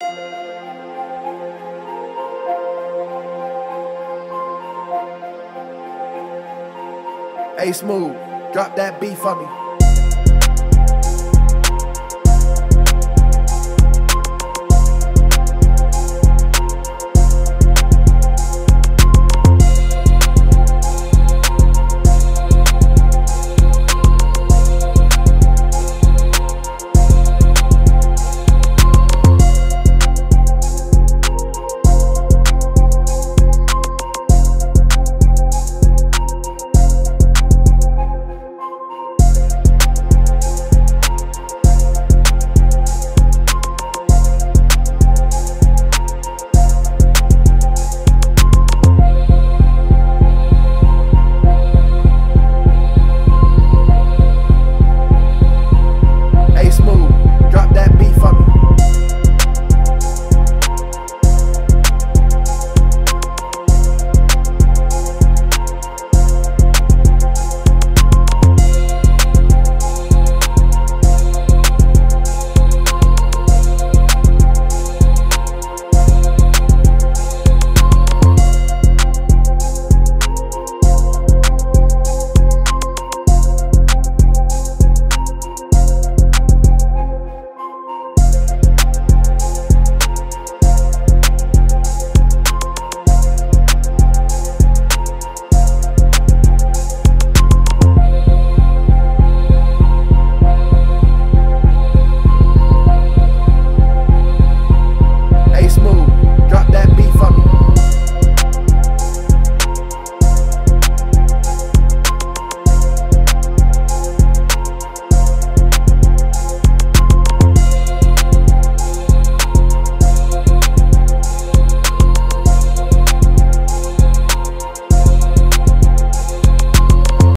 Hey, Smooth, drop that beat for me.